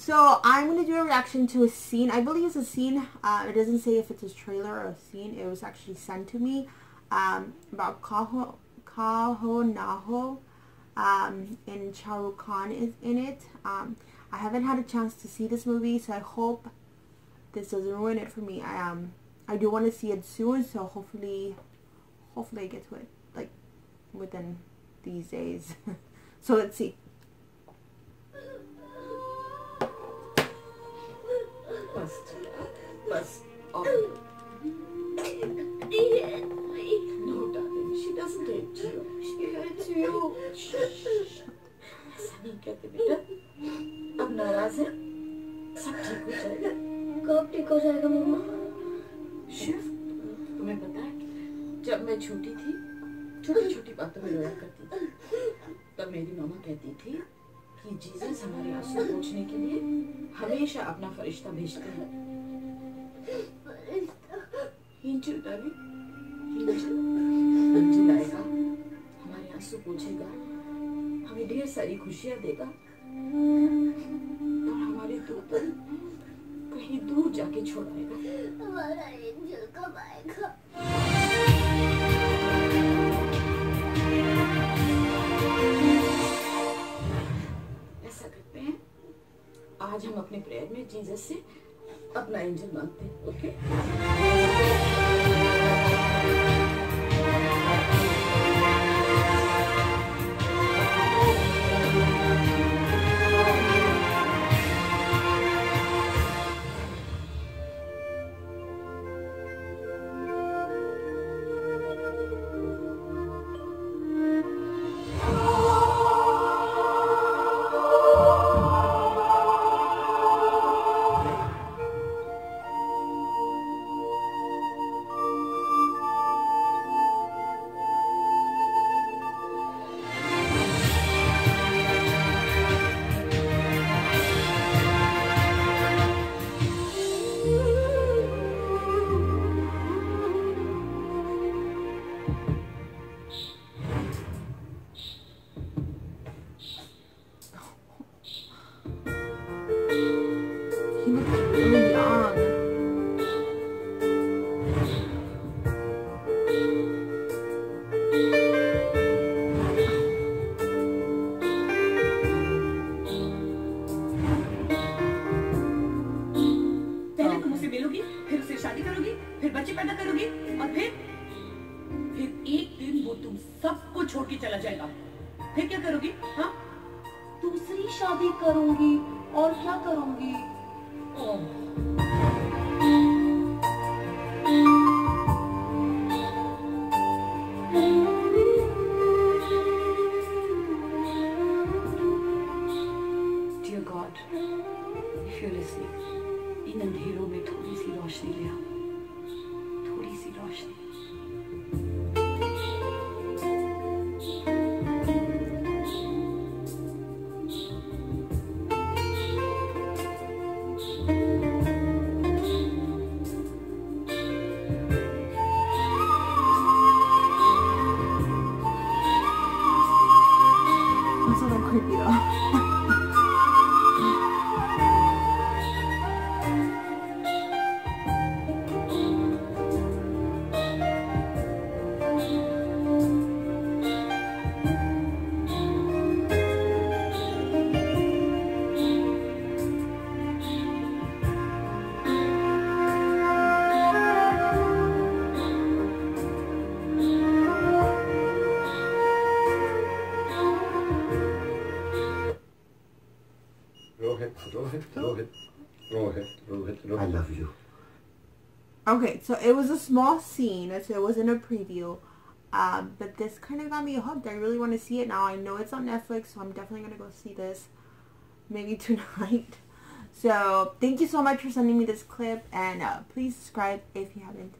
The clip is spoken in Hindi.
So I'm going to do a reaction to a scene. I believe it's a scene. Uh, it doesn't say if it's a trailer or a scene. It was actually sent to me um, about Kaho, Kaho Naho. Um, and Shah Khan is in it. Um, I haven't had a chance to see this movie, so I hope this doesn't ruin it for me. I um I do want to see it soon, so hopefully hopefully I get to it like within these days. so let's see. Bust. Bust. Oh. No, darling, she doesn't you. She you. ऐसा नहीं कहते बेटा अब नाराज़ है सब ठीक हो जाएगा कब ठीक हो जाएगा मम्मा शिव तुम्हें पता है जब मैं छोटी थी छोटी छोटी बातों में रोया करती थी तब मेरी मामा कहती थी कि जीसस हमारे आँसू पोंछने के लिए हमेशा अपना फरिश्ता भेजते हैं। एंजल एंजल आएगा हमारे आँसू पोंछेगा। हमें ढेर सारी खुशियाँ देगा। और हमारे दो पल कहीं दूर जाके छोड़ाएगा हमारा एंजल कब आएगा? अपने प्रेयर में जीजस से अपना एंजल मांगते हैं ओके फिर बच्चे पैदा करोगी और फिर फिर एक दिन वो तुम सबको छोड़ के चला जाएगा। फिर क्या करोगी? हाँ? दूसरी शादी करूँगी और क्या करूँगी? emotions. Rohit, Rohit, Rohit, Rohit, Rohit, Rohit. I love you. Okay, so it was a small scene, so it wasn't a preview. Um, but this kind of got me hooked. I really want to see it now. I know it's on Netflix, so I'm definitely going to go see this maybe tonight. So thank you so much for sending me this clip, and uh, please subscribe if you haven't